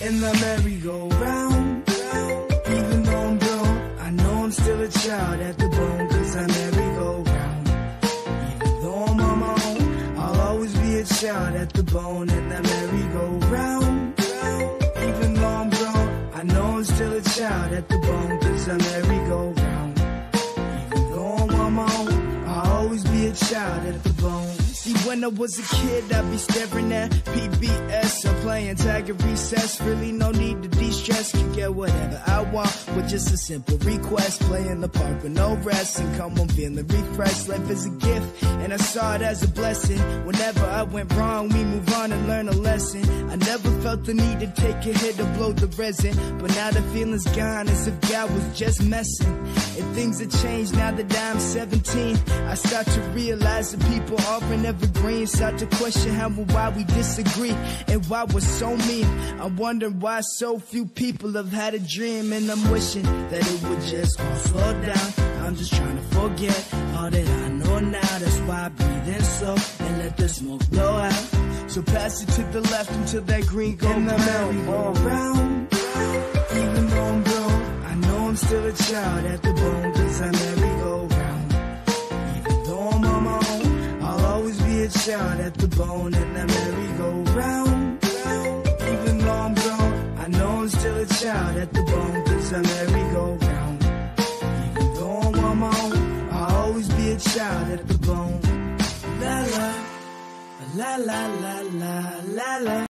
in the merry-go-round. Even though I'm grown, I know I'm still a child at the bone, cause I merry-go-round. Even though I'm on my own, I'll always be a child at the bone in the merry-go-round. Even though I'm grown, I know I'm still a child at the bone, cause I merry-go-round. Even though I'm on my own, I'll always be a child at the bone. See, when I was a kid, I'd be staring at or playing tag recess. Really, no need to de-stress. Can get whatever I want with just a simple request. Playing the part with no rest and come on feeling refreshed. Life is a gift, and I saw it as a blessing. Whenever I went wrong, we move on and learn a lesson. I never felt the need to take a hit to blow the resin, but now the feeling's gone as if God was just messing. And things have changed now that I'm 17. I start to realize that people aren't evergreen. Start to question how and why we disagree and why we're so mean. I'm wondering why so few people have had a dream, and I'm wishing that it would just all slow down. I'm just trying to forget all that I know now. That's why I breathe in slow and let the smoke blow out. So pass it to the left until that green goes in the merry-go-round. Even though I'm grown, I know I'm still a child at the bone, cause I merry-go-round. Even though I'm on my own, I'll always be a child at the bone and the merry-go-round. Child at the bone, cause I merry-go-round. Even though I'm on my own, I'll always be a child at the bone. La la, la la la la la la.